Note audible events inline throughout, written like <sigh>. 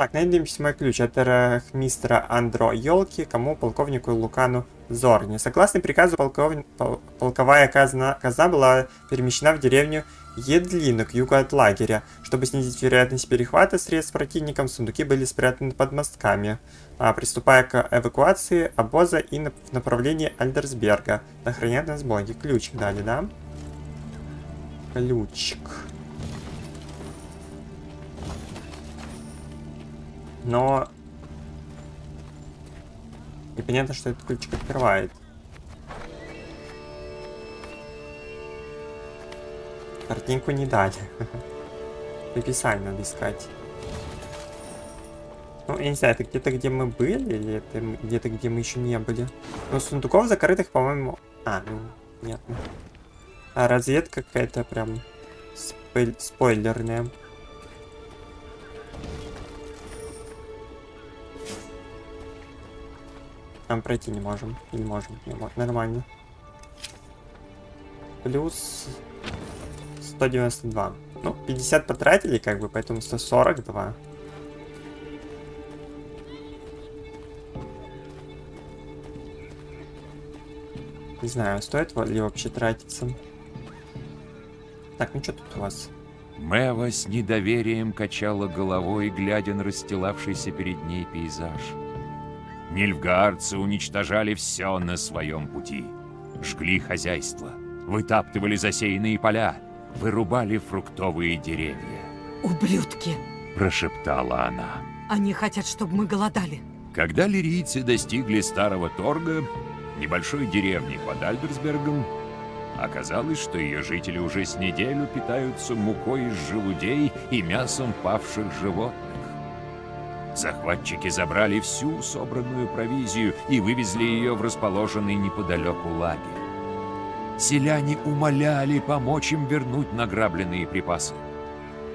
Так, найдем седьмой ключ от мистера Андро Йолки, кому полковнику Лукану Зорни. Согласно приказу, полков... пол... полковая казна... казна была перемещена в деревню Едлину к югу от лагеря. Чтобы снизить вероятность перехвата средств противникам, сундуки были спрятаны под мостками, а, приступая к эвакуации обоза и на... в направлении Альдерсберга. Охранять нас боги. Ключик дали, да? Ключик. Но... Непонятно, что этот ключик открывает. Картинку не дали. Описание <laughs> надо искать. Ну, я не знаю, это где-то, где мы были, или это где-то, где мы еще не были. Но сундуков закрытых, по-моему... А, ну, нет. А разведка какая-то прям спойлерная. Там пройти не можем. Не можем. Не можем. Нормально. Плюс 192. Ну, 50 потратили, как бы, поэтому 142. Не знаю, стоит ли вообще тратиться. Так, ну что тут у вас? Мэва с недоверием качала головой, глядя на расстилавшийся перед ней пейзаж. Нильфгаарцы уничтожали все на своем пути. Жгли хозяйство, вытаптывали засеянные поля, вырубали фруктовые деревья. «Ублюдки!» – прошептала она. «Они хотят, чтобы мы голодали». Когда лирийцы достигли Старого Торга, небольшой деревни под Альберсбергом, оказалось, что ее жители уже с неделю питаются мукой из желудей и мясом павших животных. Захватчики забрали всю собранную провизию и вывезли ее в расположенный неподалеку лагерь. Селяне умоляли помочь им вернуть награбленные припасы.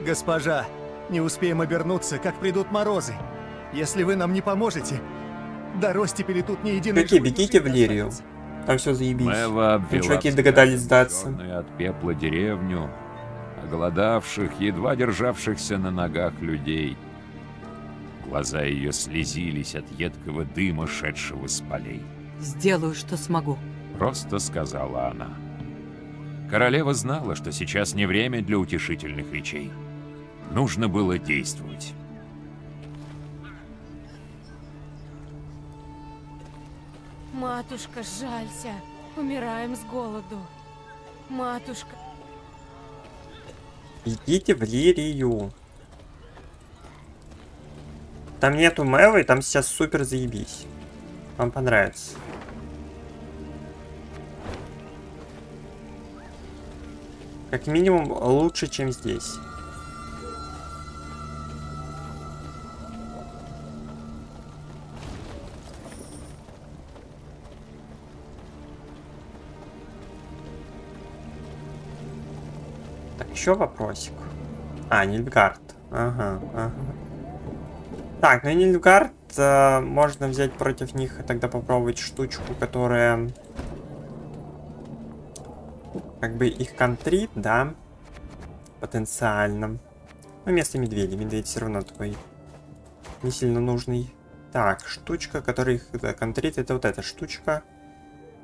Госпожа, не успеем обернуться, как придут морозы. Если вы нам не поможете, до ростепели тут не единый... Какие, бегите в Лирию. Там все заебись. Мэва Ну, чуваки догадались сдаться. от пепла деревню, оголодавших, едва державшихся на ногах людей. Глаза ее слезились от едкого дыма, шедшего с полей. Сделаю, что смогу. Просто сказала она. Королева знала, что сейчас не время для утешительных речей. Нужно было действовать. Матушка, жалься. Умираем с голоду. Матушка. Идите в Лирию. Там нету Мэвы, там сейчас супер заебись. Вам понравится. Как минимум лучше, чем здесь. Так, еще вопросик. А, Нильфгард. Ага, ага. Так, ну Нильфгард э, можно взять против них и тогда попробовать штучку, которая как бы их контрит, да, потенциально. Ну, вместо медведя. Медведь все равно такой не сильно нужный. Так, штучка, которая их да, контрит, это вот эта штучка.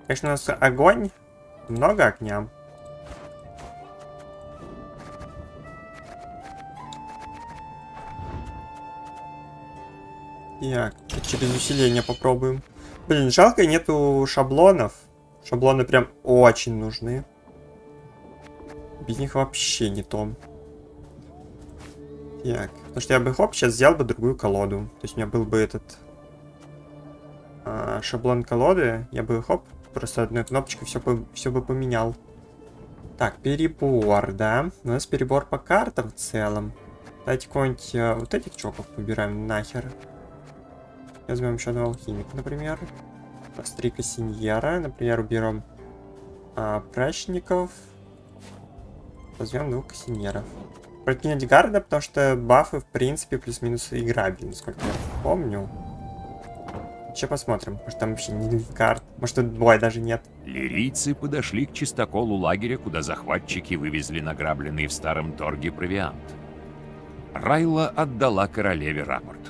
Конечно, у нас огонь. Много огня. Так, через усиление попробуем. Блин, жалко нету шаблонов. Шаблоны прям очень нужны. Без них вообще не то. Так, потому что я бы хоп, сейчас взял бы другую колоду. То есть у меня был бы этот а, шаблон колоды. Я бы хоп, просто одной кнопочкой все, бы, все бы поменял. Так, перебор, да. У нас перебор по картам в целом. Давайте какой-нибудь а, вот этих чоков выбираем нахер. Возьмем еще одного алхимика, например. Стрика Синьера. Например, уберем а, прачников. Возьмем двух кассинеров. Против Нильфгарда, потому что бафы, в принципе, плюс-минус играбельны, насколько я помню. Сейчас посмотрим. Может, там вообще не Нильфгард. Может, тут бой даже нет. Лирийцы подошли к чистоколу лагеря, куда захватчики вывезли награбленный в старом торге провиант. Райла отдала королеве рапорт.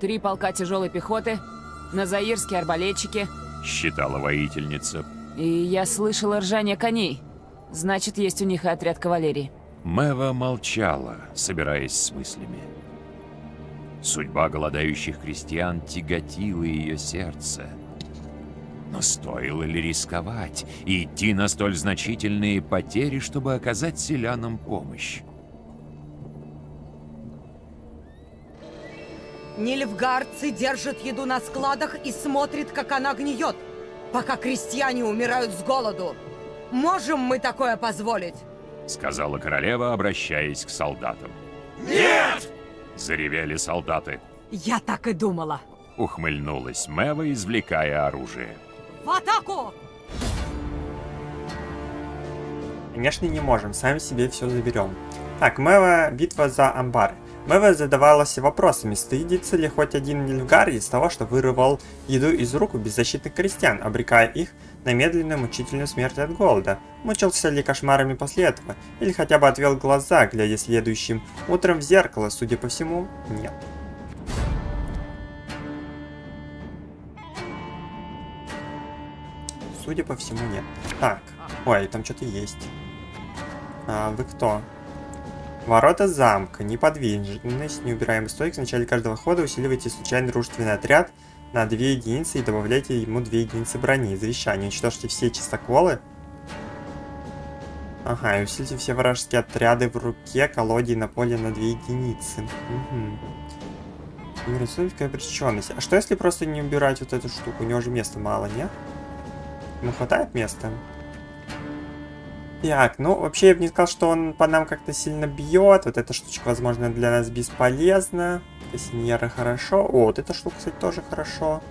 Три полка тяжелой пехоты, назаирские арбалетчики. Считала воительница. И я слышала ржание коней. Значит, есть у них и отряд кавалерии. Мэва молчала, собираясь с мыслями. Судьба голодающих крестьян тяготила ее сердце. Но стоило ли рисковать и идти на столь значительные потери, чтобы оказать селянам помощь? Нильфгардцы держат еду на складах и смотрят, как она гниет, пока крестьяне умирают с голоду. Можем мы такое позволить? Сказала королева, обращаясь к солдатам. «Нет!» Заревели солдаты. Я так и думала. Ухмыльнулась Мэва, извлекая оружие. В атаку! Конечно, не можем, сами себе все заберем. Так, Мэва, битва за амбары. Мэва задавалась вопросами, стыдится ли хоть один Нильфгар из того, что вырывал еду из рук беззащитных крестьян, обрекая их на медленную мучительную смерть от голода. Мучился ли кошмарами после этого, или хотя бы отвел глаза, глядя следующим утром в зеркало, судя по всему, нет. Судя по всему, нет. Так, ой, там что-то есть. А, вы кто? Ворота замка. Неподвижность. Неубираемый стойк. В начале каждого хода усиливайте случайный дружественный отряд на 2 единицы и добавляйте ему 2 единицы брони. Завещание. Уничтожьте все чистоколы. Ага, и усилите все вражеские отряды в руке, колоде на поле на 2 единицы. Угу. Рисунковая причинность. А что если просто не убирать вот эту штуку? У него же места мало, не? Ему хватает места? Так, ну, вообще я бы не сказал, что он по нам как-то сильно бьет. Вот эта штучка, возможно, для нас бесполезна. Кассиньера хорошо. О, вот эта штука, кстати, тоже хорошо.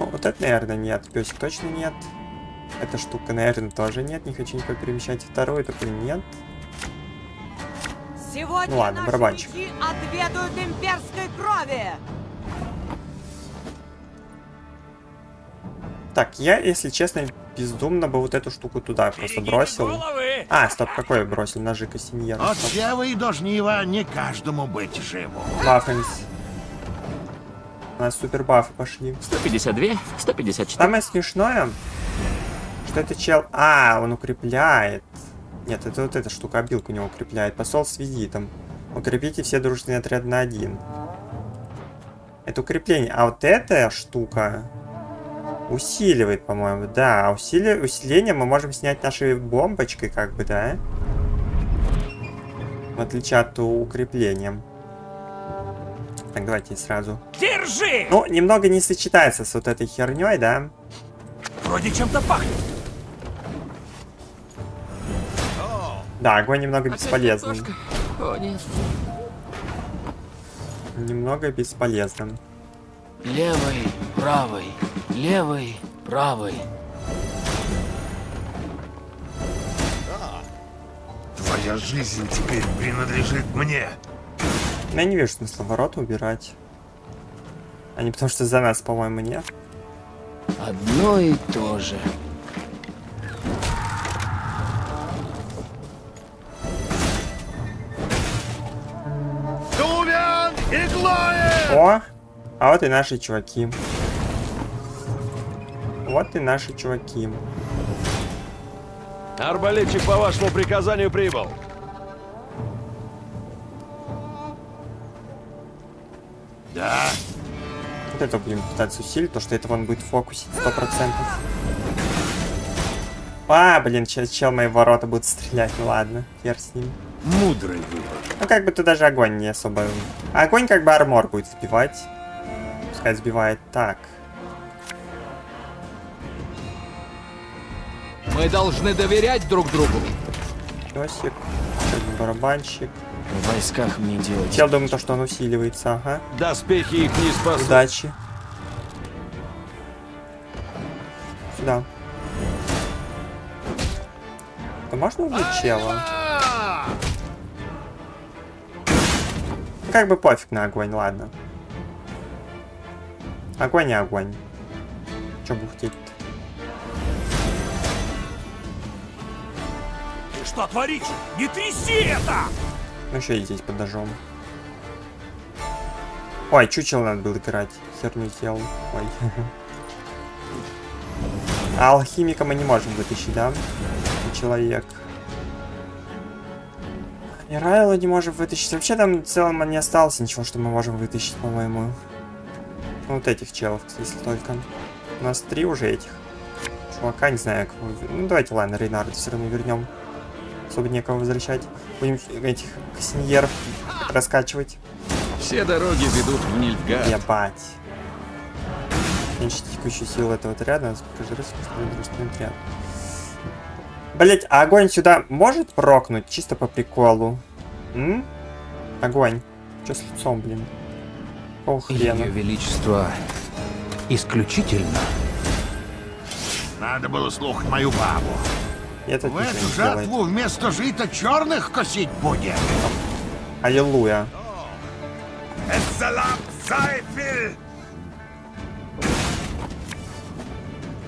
О, вот это, наверное, нет. Песик точно нет. Эта штука, наверное, тоже нет. Не хочу никакой перемещать. Вторую такой нет. Сегодня Ну ладно, барабанчик. отведают имперской крови! Так, я, если честно, бездумно бы вот эту штуку туда просто бросил. А, стоп, какой бросил? Ножи Кассиньера. От сяви до жнива не каждому быть живу. Бафаемся. У нас супер бафы пошли. 152, 154. Самое смешное, что это чел... А, он укрепляет. Нет, это вот эта штука, обилку у него укрепляет. Посол с визитом. Укрепите все дружественные отряды на один. Это укрепление. А вот эта штука усиливает, по-моему. Да, усили... усиление мы можем снять нашей бомбочкой, как бы, да? В отличие от укрепления. Так, давайте сразу. Держи! Ну, немного не сочетается с вот этой херней, да? Вроде чем-то пахнет. Да, огонь немного картошка? О, нет. Немного бесполезным. Левый, правый, левый, правый. Твоя жизнь теперь принадлежит мне. Я не вижу смысла ворота убирать. Они потому что за нас, по-моему, нет. Одно и то же. О! А вот и наши чуваки. Вот и наши чуваки. Арбалетчик по вашему приказанию прибыл. Да, Вот это будем пытаться усилить, потому что это он будет фокусить 100%. А, блин, сейчас чел мои ворота будут стрелять. Ну ладно, хер с ним. мудрый выбор. Ну, как бы тут даже огонь не особо... Огонь как бы армор будет сбивать. Пускай сбивает так. Мы должны доверять друг другу. Песик. барабанщик. В войсках мне делать. Чел думает, то, что он усиливается, ага. Доспехи их не спасут. Удачи. Сюда. Да можно убить чела? Ну, Как бы пофиг на огонь, ладно. Огонь и огонь. Че бухтеть что творишь? Не тряси это! Ну еще и здесь под ножом. Ой, чучело надо было играть. Херню сделал. Ой. А <laughs> алхимика мы не можем вытащить, да? Человек. И Райла не можем вытащить. Вообще там в целом не осталось ничего, что мы можем вытащить, по-моему. Ну, вот этих челов, если только. У нас три уже этих. Чувака, не знаю, кого... Ну, давайте, ладно, Рейнарда все равно вернем. Особо некого возвращать. Будем этих кассиньеров раскачивать. Все дороги ведут в Нильфгард. Ебать. Меньше текущую силу этого отряда. Покажи раз, дружественный отряд. Блять, а огонь сюда может прокнуть? Чисто по приколу. М? Огонь. Че с лицом, блин? Какого хрена? Ее Величество исключительно. Надо было слухать мою бабу. Этот В эту не жатву вместо жита черных косить будем. Аллилуйя.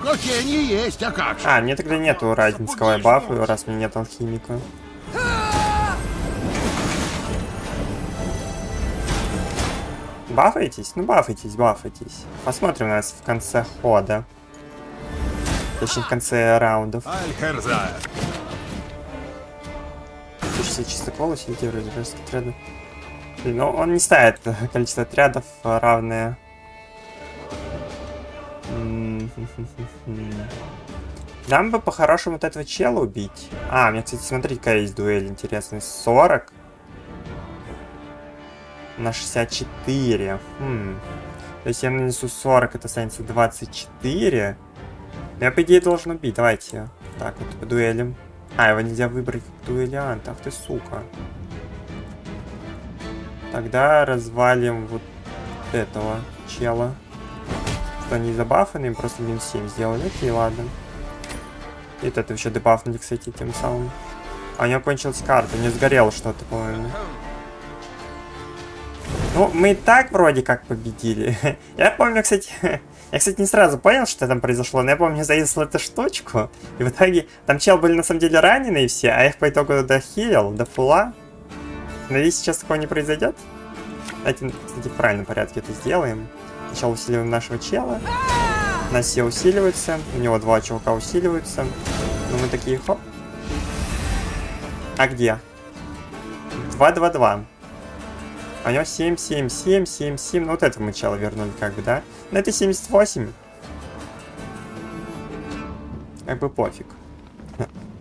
Какие они есть, а как же? А, мне тогда нету разницкого бафа, раз меня нет алхимика. Бафайтесь? Ну бафайтесь, бафайтесь. Посмотрим нас в конце хода. Точнее, в конце раундов. Слушайте, чистокол усилитель жесткие отряды. Ну он не ставит количество отрядов а, равное. Нам бы по-хорошему вот этого чела убить. А, у меня, кстати, смотри, какая есть дуэль интересная. 40 на 64. Хм. То есть я нанесу 40, это останется 24. Я, по идее, должен убить. Давайте. Так, вот по. А, его нельзя выбрать дуэлянт. Ах ты, сука. Тогда развалим вот этого чела. Что они забафаны, им просто минус 7 сделали. Окей, ладно. И вот это еще дебафнули, кстати, тем самым. А у него кончилась карта, не сгорело что-то, по-моему. Ну, мы и так вроде как победили. <laughs> Я помню, кстати, <laughs> я, кстати, не сразу понял, что там произошло, но я помню, завесил эту штучку, и в итоге там чел были на самом деле раненые все, а я их по итогу дохилил, до фула. Надеюсь, сейчас такого не произойдет. Давайте, кстати, в правильном порядке это сделаем. Сначала усиливаем нашего чела. У нас все усиливаются, у него два чувака усиливаются. Ну, мы такие, хоп. А где? 2-2-2. А у него 7, 7, 7, 7, 7. Ну, вот этого мы чела вернули, как бы, да? Но это 78. Как бы пофиг.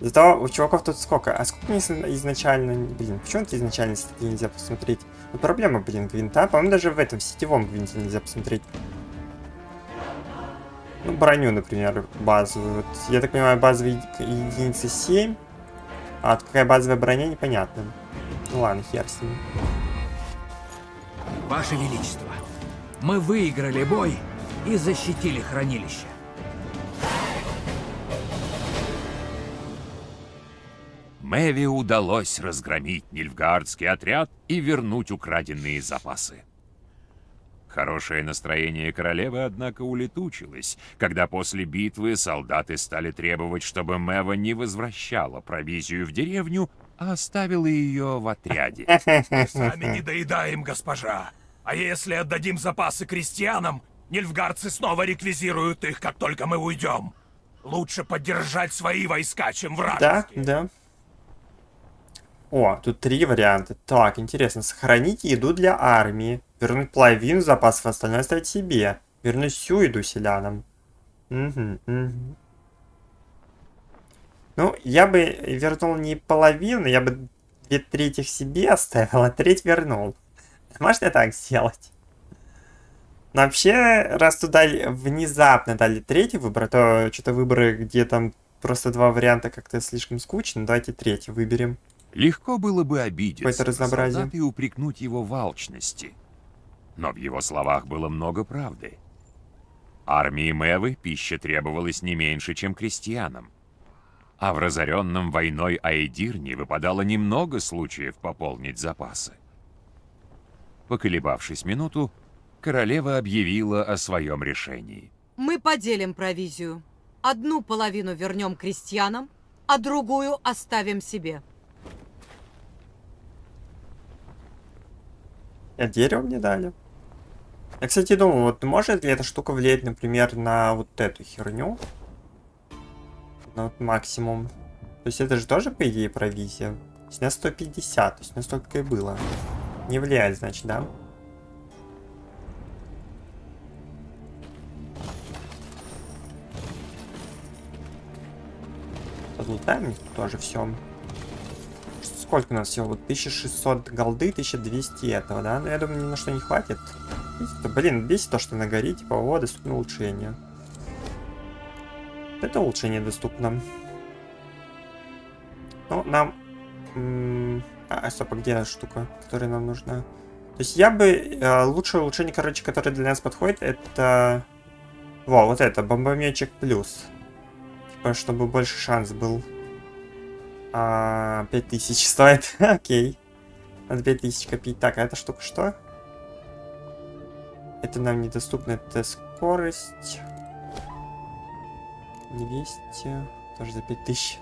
Зато у чуваков тут сколько? А сколько изначально... Блин, почему это изначально статьи нельзя посмотреть? Ну, проблема, блин, гвинта. По-моему, даже в этом сетевом гвинте нельзя посмотреть. Ну, броню, например, базовую. Вот, я так понимаю, базовая еди- единица 7. А какая базовая броня, непонятно. Ну ладно, хер с ним. Ваше Величество, мы выиграли бой и защитили хранилище. Мэви удалось разгромить Нильфгардский отряд и вернуть украденные запасы. Хорошее настроение королевы, однако, улетучилось, когда после битвы солдаты стали требовать, чтобы Мэва не возвращала провизию в деревню, а оставила ее в отряде. Сами не доедаем, госпожа. А если отдадим запасы крестьянам, нильфгардцы снова реквизируют их, как только мы уйдем. Лучше поддержать свои войска, чем Да, вражеские. да. О, тут три варианта. Так, интересно. Сохранить еду для армии. Вернуть половину запасов, остальное оставить себе. Вернуть всю еду селянам. Угу, угу. Ну, я бы вернул не половину, я бы две трети себе оставил, а треть вернул. Можно так сделать? Но вообще, раз туда внезапно дали третий выбор, то что-то выборы, где там просто два варианта как-то слишком скучно, давайте третий выберем. Легко было бы обидеться разнообразие. и упрекнуть его в алчности. Но в его словах было много правды. Армии Мэвы пища требовалась не меньше, чем крестьянам. А в разоренном войной Айдирне выпадало немного случаев пополнить запасы. Поколебавшись минуту, королева объявила о своем решении. Мы поделим провизию. Одну половину вернем крестьянам, а другую оставим себе. А дерево мне дали. Я, кстати, думаю, вот может ли эта штука влиять, например, на вот эту херню? На вот максимум. То есть это же тоже, по идее, провизия. То есть на 150, то есть настолько и было. Не влияет, значит, да? Подлутаем тоже все. Сколько у нас всего? Вот 1600 голды, 1200 этого, да? Но я думаю, ни на что не хватит. Блин, бесит то, что на горе, типа, о, доступно улучшение. Это улучшение доступно. Ну, нам... А, стоп, а где штука, которая нам нужна? То есть я бы... Э, лучшее улучшение, короче, которое для нас подходит, это... Во, вот это, бомбометчик плюс. Типа, чтобы больше шанс был. А, 5000 стоит, <laughs> окей. Надо 5000 копить. Так, а эта штука что? Это нам недоступно, это скорость. 200, тоже за 5000.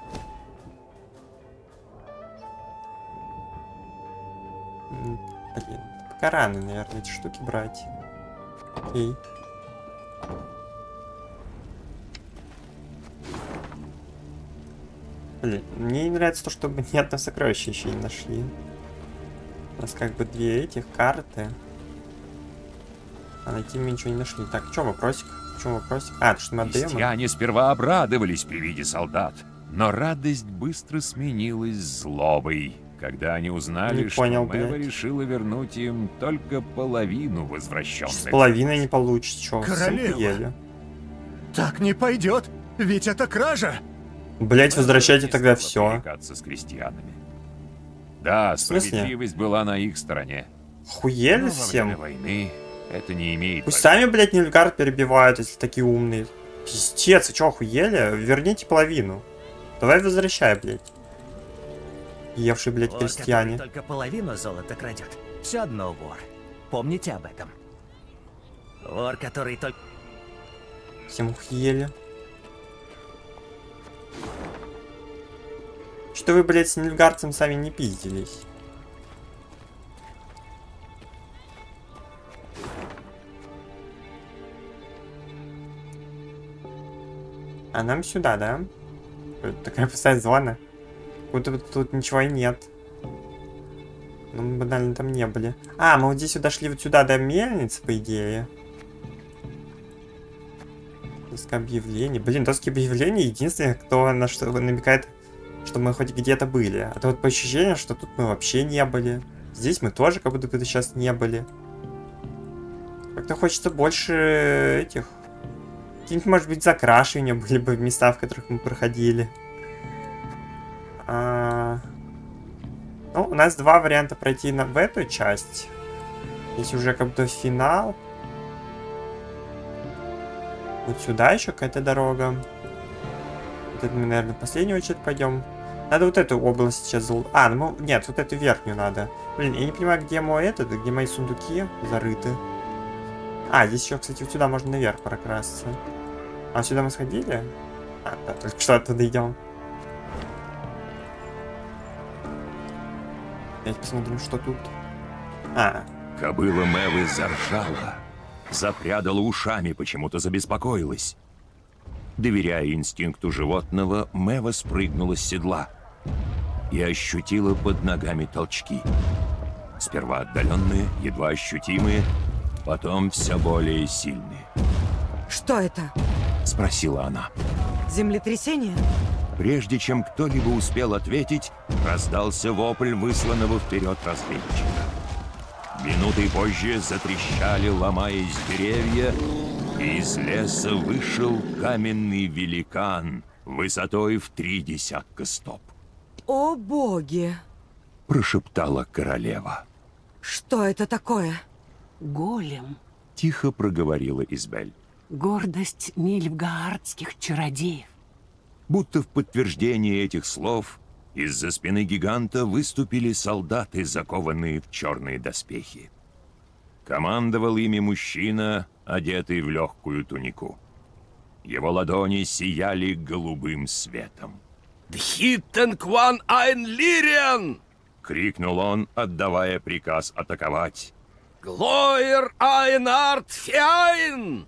Блин, пока рано, наверное, эти штуки брать. Окей. Блин, мне не нравится то, что мы ни одно сокровище еще не нашли. У нас как бы две этих карты. А найти мы ничего не нашли. Так, в чем вопросик? В чем вопросик? А, то, что мы отдаем? Крестьяне сперва обрадовались при виде солдат, но радость быстро сменилась злобой, когда они узнали, Не что понял, Мэва блядь. решила вернуть им только половину возвращенных. С половиной не получится. Чё, Королева. ели? Так не пойдет, ведь это кража. Блять, возвращайте тогда все. с крестьянами. Да, справедливость была на их стороне. Хуели Но всем? войны это не имеет Пусть сами, блядь, Нильгард перебивают, если такие умные. Пиздец, а чё, охуели? Верните половину. Давай возвращай, блядь. Евший, блядь, Вор, крестьяне. только половину золота крадет, все одно вор. Помните об этом. Вор, который только... Всем охуели. Что вы, блядь, с Нильгардцем сами не пиздились? А нам сюда, да? Такая пустая зона. Будто тут ничего и нет. Ну, мы банально там не были. А, мы вот здесь вот дошли вот сюда до мельницы, по идее. Доска объявлений. Блин, доски объявлений единственное, кто на что намекает, что мы хоть где-то были. А то вот по ощущению, что тут мы вообще не были. Здесь мы тоже как будто бы сейчас не были. Как-то хочется больше этих... Какие-нибудь, может быть, закрашивания были бы в места, в которых мы проходили. Ну, у нас два варианта пройти на... в эту часть. Здесь уже как будто финал. Вот сюда еще какая-то дорога. Вот это мы, наверное, в последнюю очередь пойдем. Надо вот эту область сейчас... зал- А, ну, нет, вот эту верхнюю надо. Блин, я не понимаю, где мой этот, где мои сундуки зарыты. А, здесь еще, кстати, вот сюда можно наверх прокрасться. А сюда мы сходили? А, да, только что оттуда идем. Опять посмотрим, что тут. А, Кобыла Мэвы заржала, запрядала ушами, почему-то забеспокоилась. Доверяя инстинкту животного, Мэва спрыгнула с седла и ощутила под ногами толчки. Сперва отдаленные, едва ощутимые, потом все более сильные. Что это? Спросила она. Землетрясение? Прежде чем кто-либо успел ответить, раздался вопль высланного вперед разведчика. Минутой позже затрещали, ломаясь деревья, и из леса вышел каменный великан высотой в три десятка стоп. О боги! Прошептала королева. Что это такое? Голем. Тихо проговорила Избель. Гордость нильфгаардских чародеев. Будто в подтверждение этих слов из-за спины гиганта выступили солдаты, закованные в черные доспехи. Командовал ими мужчина, одетый в легкую тунику. Его ладони сияли голубым светом. Дхиттен Кван Айн Лириан! Крикнул он, отдавая приказ атаковать. Глоер Айнард Фиайн!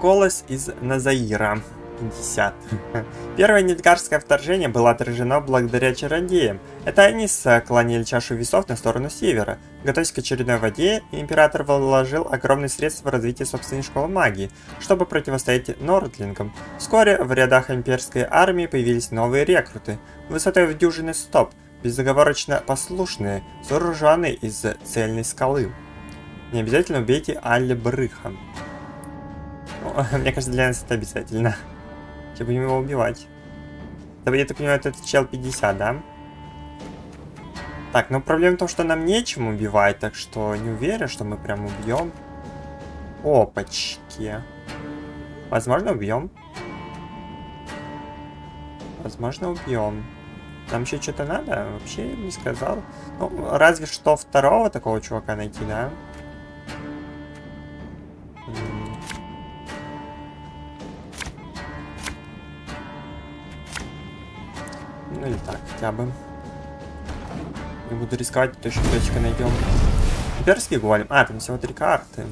Колос из Назаира. 50. <laughs> Первое нильгарское вторжение было отражено благодаря чародеям. Это они склонили чашу весов на сторону севера. Готовясь к очередной воде, император вложил огромные средства в развитие собственной школы магии, чтобы противостоять Нордлингам. Вскоре в рядах имперской армии появились новые рекруты, высотой в дюжины стоп, безоговорочно послушные, сооруженные из цельной скалы. Не обязательно убейте Алли Брыха. <laughs> Мне кажется, для нас это обязательно. Че будем его убивать? Да, я так понимаю, это чел 50, да? Так, ну проблема в том, что нам нечем убивать, так что не уверен, что мы прям убьем. Опачки. Возможно, убьем. Возможно, убьем. Нам еще что-то надо? Вообще не сказал. Ну, разве что второго такого чувака найти, да? Хотя бы. Не буду рисковать, точно точка найдем. Имперский голем. А, там всего три карты.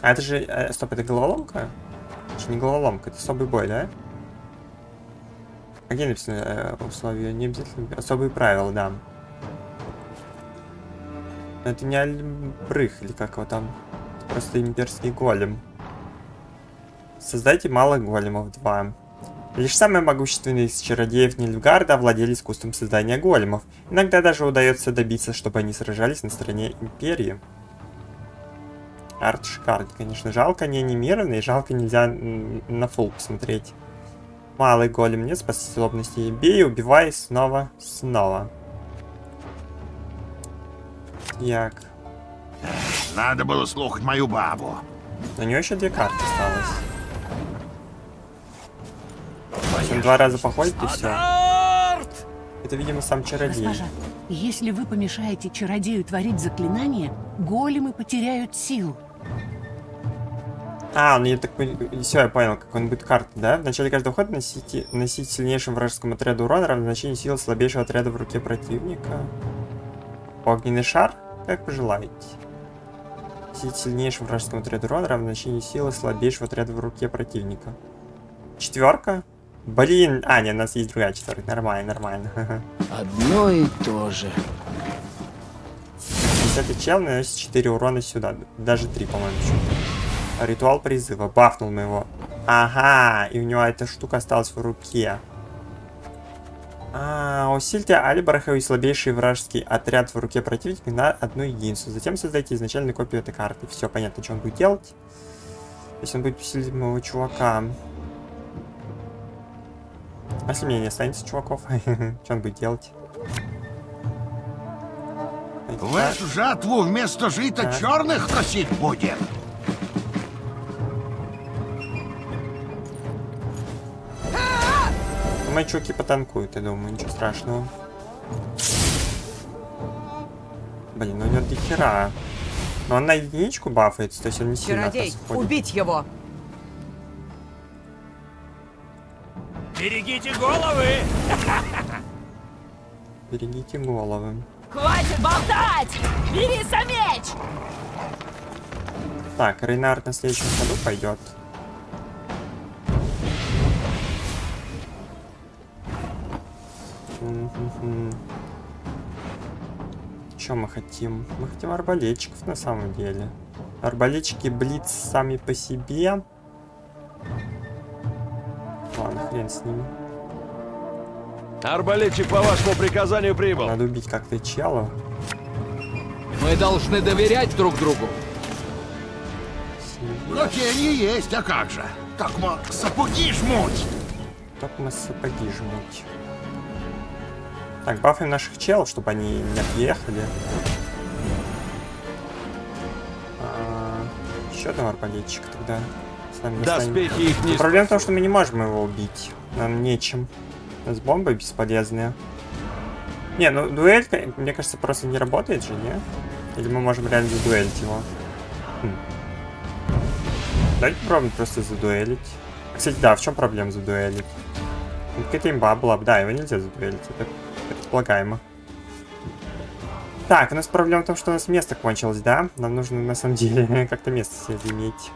А это же... Э, стоп, это головоломка? Это же не головоломка, это особый бой, да? А где э, условия? Не обязательно... Особые правила, да. Но это не Альбрых, или как его там. Это просто имперский голем. Создайте мало големов 2. Лишь самые могущественные из чародеев Нильфгарда владели искусством создания големов. Иногда даже удается добиться, чтобы они сражались на стороне Империи. Арт шикарный, конечно. Жалко не анимированный, жалко нельзя на фул посмотреть. Малый голем нет способностей. Бей, убивай снова, снова. Так. Надо было слухать мою бабу. У нее еще две карты осталось. Он два раза походит и все. Это, видимо, сам чародей. Госпожа, если вы помешаете чародею творить заклинание, големы потеряют силу. А, ну я так Все, я понял, как он будет карты, да? В начале каждого хода носите, носить сильнейшему вражескому отряду урон равно значению силы слабейшего отряда в руке противника. Огненный шар? Как пожелаете. Носить сильнейшему вражескому отряду урон равно значению силы слабейшего отряда в руке противника. Четверка? Блин, а, нет, у нас есть другая четверка. Нормально, нормально. <laughs> Одно и то же. Десятый чел наносит 4 урона сюда. Даже 3, по-моему, Ритуал призыва. Бафнул мы его. Ага, и у него эта штука осталась в руке. А, усильте Алибараха и слабейший вражеский отряд в руке противника на одну единицу. Затем создайте изначальную копию этой карты. Все, понятно, что он будет делать. То есть он будет усилить моего чувака. А если мне не останется чуваков? <laughs> Что он будет делать? Эту жатву вместо жита черных носить будем. Мои чуваки потанкуют, я думаю, ничего страшного. Блин, ну у него до хера. Но он на единичку бафается, то есть он не сильно Чародей, убить его! Берегите головы! Берегите головы. Хватит болтать! Бери за меч! Так, Рейнард на следующем ходу пойдет. Что мы хотим? Мы хотим арбалетчиков на самом деле. Арбалетчики Блиц сами по себе. Ладно, хрен с ними. Арбалетчик по вашему приказанию прибыл. Надо убить как-то чела. Мы должны доверять друг другу. Но тени есть, а как же? Так мы сапоги жмуть. Так мы сапоги жмуть. Так, бафаем наших челов, чтобы они не отъехали. А, еще один арбалетчик тогда. С нами Доспехи их не Проблема в том, что мы не можем его убить. Нам нечем. У нас бомбы бесполезные. Не, ну дуэль, мне кажется, просто не работает же, не? Или мы можем реально задуэлить его? Хм. Давайте попробуем просто задуэлить. Кстати, да, в чем проблема задуэлить? Какая-то имба была бы. Да, его нельзя задуэлить. Это предполагаемо. Так, у нас проблема в том, что у нас место кончилось, да? Нам нужно на самом деле <laughs> как-то место себе заиметь.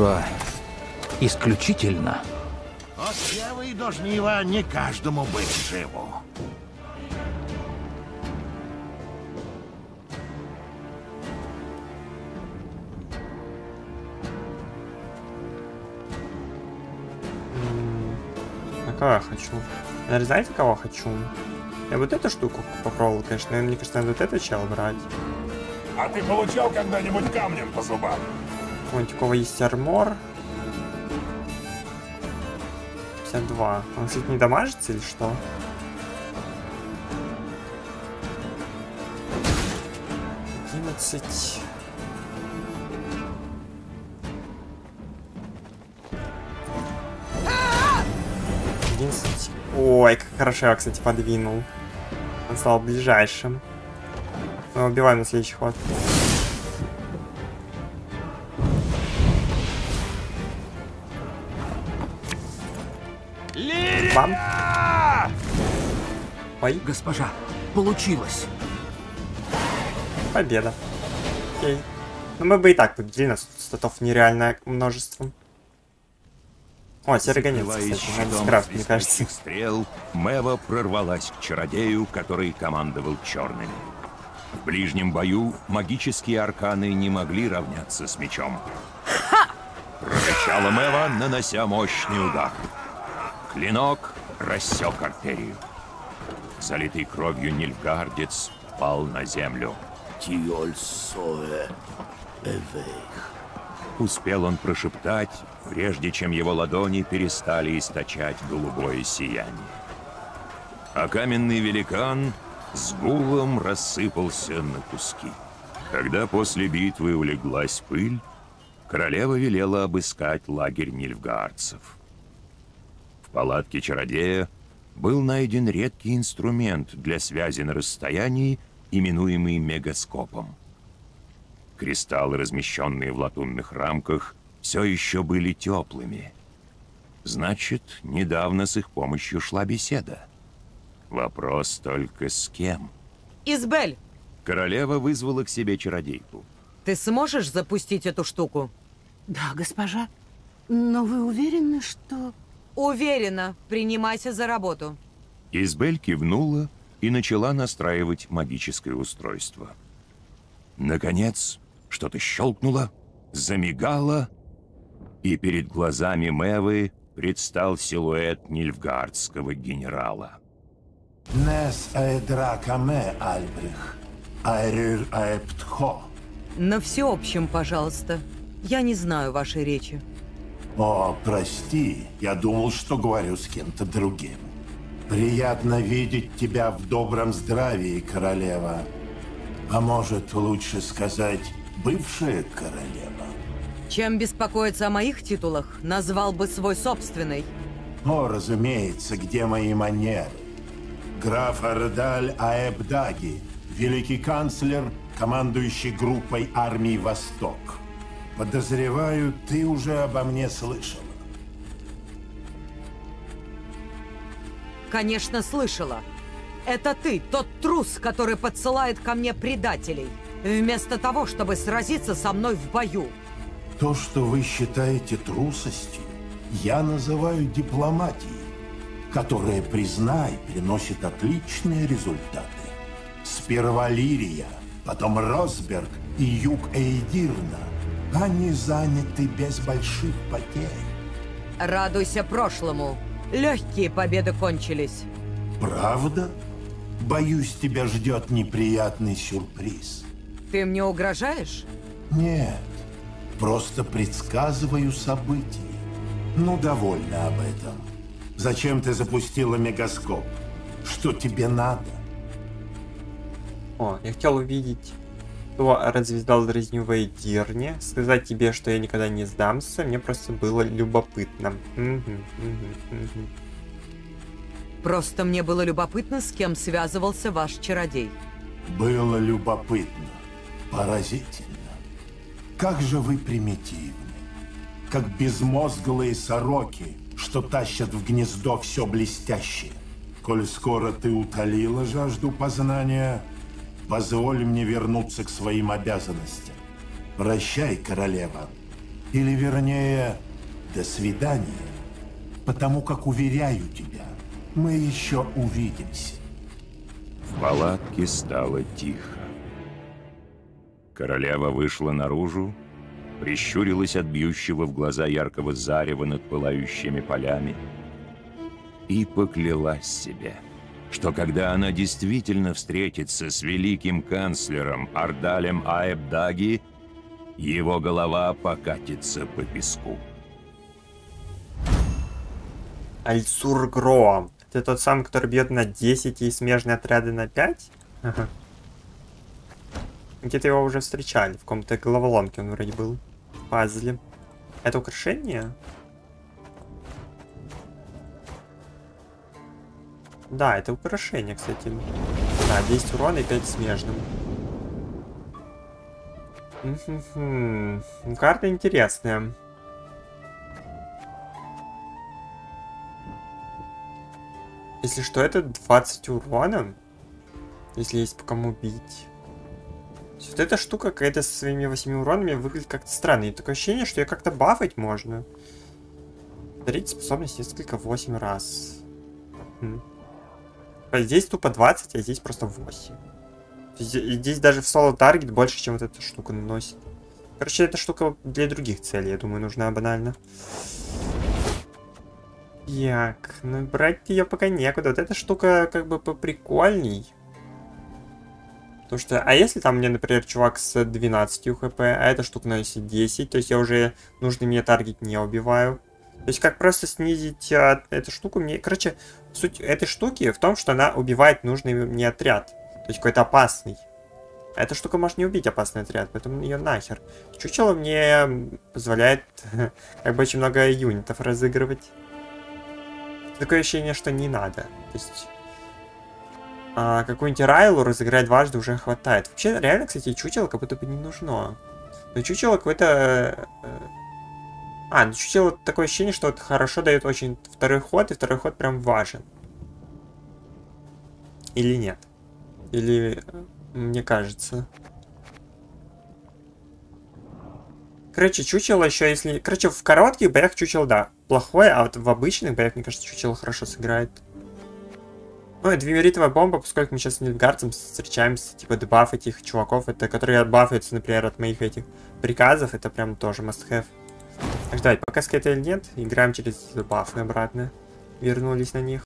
Величество исключительно. От севы до жнива не каждому быть живу. А кого я хочу? Наверное, знаете, кого хочу? Я вот эту штуку попробовал, конечно. Наверное, мне кажется, надо вот этот чел брать. А ты получал когда-нибудь камнем по зубам? Вон, у кого есть армор. 52. Он, кстати, не дамажится или что? Одиннадцать. Ой, как хорошо я, кстати, подвинул. Он стал ближайшим. Мы убиваем на следующий ход. Бам. Ой. Госпожа, получилось. Победа. Окей. Ну мы бы и так победили, нас статов нереальное множество. О, Закрываясь кстати, мне кажется. стрел, Мэва прорвалась к чародею, который командовал черными. В ближнем бою магические арканы не могли равняться с мечом. Прокачала Мэва, нанося мощный удар. Клинок рассек артерию. Залитый кровью Нильфгардец пал на землю. Успел он прошептать, прежде чем его ладони перестали источать голубое сияние. А каменный великан с гулом рассыпался на куски. Когда после битвы улеглась пыль, королева велела обыскать лагерь нильфгардцев. В палатке чародея был найден редкий инструмент для связи на расстоянии, именуемый мегаскопом. Кристаллы, размещенные в латунных рамках, все еще были теплыми. Значит, недавно с их помощью шла беседа. Вопрос только с кем? Избель, Королева вызвала к себе чародейку. ты сможешь запустить эту штуку? Да, госпожа. Но вы уверены, что... Уверена, принимайся за работу. Избель кивнула и начала настраивать магическое устройство. Наконец, что-то щелкнуло, замигало, и перед глазами Мэвы предстал силуэт нильфгардского генерала. Нес аэдра каме, Альбрих. Айрир аэптхо. На всеобщем, пожалуйста. Я не знаю вашей речи. О, прости, я думал, что говорю с кем-то другим. Приятно видеть тебя в добром здравии, королева. А может, лучше сказать, бывшая королева. Чем беспокоиться о моих титулах, назвал бы свой собственный. О, разумеется, где мои манеры? Граф Ардаль Аэбдаги, великий канцлер, командующий группой армий «Восток». Подозреваю, ты уже обо мне слышала. Конечно, слышала. Это ты, тот трус, который подсылает ко мне предателей, вместо того, чтобы сразиться со мной в бою. То, что вы считаете трусостью, я называю дипломатией, которая, признай, приносит отличные результаты. Сперва Лирия, потом Росберг и юг Эйдирна. Они заняты без больших потерь. Радуйся прошлому. Легкие победы кончились. Правда? Боюсь, тебя ждет неприятный сюрприз. Ты мне угрожаешь? Нет, просто предсказываю события. Ну, довольно об этом. Зачем ты запустила мегаскоп? Что тебе надо? О, я хотел увидеть, кто развязал резню в Эйдирне. Сказать тебе, что я никогда не сдамся, мне просто было любопытно. Просто мне было любопытно, с кем связывался ваш чародей. Было любопытно. Поразительно. Как же вы примитивны. Как безмозглые сороки, что тащат в гнездо все блестящее. Коль скоро ты утолила жажду познания, позволь мне вернуться к своим обязанностям. Прощай, королева. Или, вернее, до свидания. Потому как, уверяю тебя, мы еще увидимся. В палатке стало тихо. Королева вышла наружу, прищурилась от бьющего в глаза яркого зарева над пылающими полями и поклялась себе, что когда она действительно встретится с великим канцлером Ардалем Аэбдаги, его голова покатится по песку. Альсургро. Это тот самый, который бьет на 10 и смежные отряды на 5? Ага. Где-то его уже встречали. В каком-то головоломке он вроде был. В пазле. Это украшение? Да, это украшение, кстати. Да, 10 урона и 5 смежным. Карта интересная. Если что, это 20 урона. Если есть по кому бить. Вот эта штука какая-то со своими 8 уронами выглядит как-то странно. И такое ощущение, что ее как-то бафать можно. Дарить способность несколько 8 раз. Хм. Здесь тупо 20, а здесь просто 8. Здесь даже в соло таргет больше, чем вот эта штука наносит. Короче, эта штука для других целей, я думаю, нужна банально. Так, ну брать ее пока некуда. Вот эта штука как бы поприкольней. Потому что, а если там мне, например, чувак с 12 хп, а эта штука наносит 10, то есть я уже нужный мне таргет не убиваю. То есть как просто снизить а, эту штуку мне... Короче, суть этой штуки в том, что она убивает нужный мне отряд. То есть какой-то опасный. Эта штука может не убить опасный отряд, поэтому ее нахер. Чучело мне позволяет <laughs> как бы очень много юнитов разыгрывать. Такое ощущение, что не надо. То есть а, какую-нибудь Райлу разыграть дважды уже хватает. Вообще, реально, кстати, чучело как будто бы не нужно. Но чучело какое-то... А, ну чучело такое ощущение, что это хорошо дает очень второй ход, и второй ход прям важен. Или нет? Или э, мне кажется. Короче, чучело еще если... Короче, в коротких боях чучело, да, плохое, а вот в обычных боях, мне кажется, чучело хорошо сыграет. Ну и двимеритовая бомба, поскольку мы сейчас с Нильфгардцем встречаемся, типа дебаф этих чуваков, это которые отбафаются, например, от моих этих приказов, это прям тоже must-have. Ждать, пока скейта или нет, играем через дебафы обратно. Вернулись на них.